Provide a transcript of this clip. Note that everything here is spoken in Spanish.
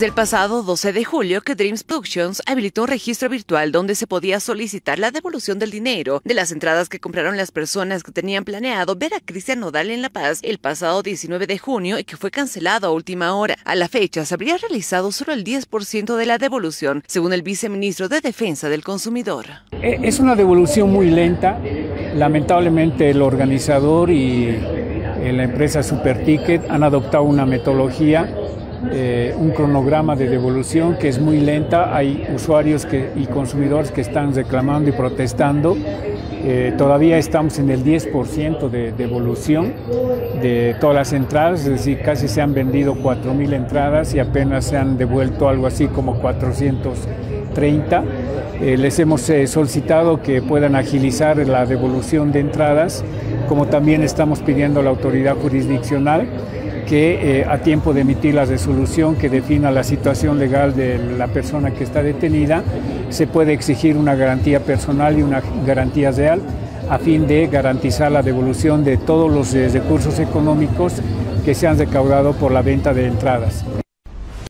Del pasado 12 de julio que Dreams Productions habilitó un registro virtual donde se podía solicitar la devolución del dinero de las entradas que compraron las personas que tenían planeado ver a Cristian Nodal en La Paz el pasado 19 de junio y que fue cancelado a última hora. A la fecha se habría realizado solo el 10% de la devolución, según el viceministro de Defensa del Consumidor. Eh, es una devolución muy lenta. Lamentablemente el organizador y eh, la empresa Superticket han adoptado una metodología eh, un cronograma de devolución que es muy lenta. Hay usuarios que, y consumidores que están reclamando y protestando. Eh, todavía estamos en el 10% de devolución de todas las entradas, es decir, casi se han vendido 4.000 entradas y apenas se han devuelto algo así como 430. Eh, les hemos solicitado que puedan agilizar la devolución de entradas, como también estamos pidiendo a la autoridad jurisdiccional que eh, a tiempo de emitir la resolución que defina la situación legal de la persona que está detenida, se puede exigir una garantía personal y una garantía real a fin de garantizar la devolución de todos los recursos económicos que se han recaudado por la venta de entradas.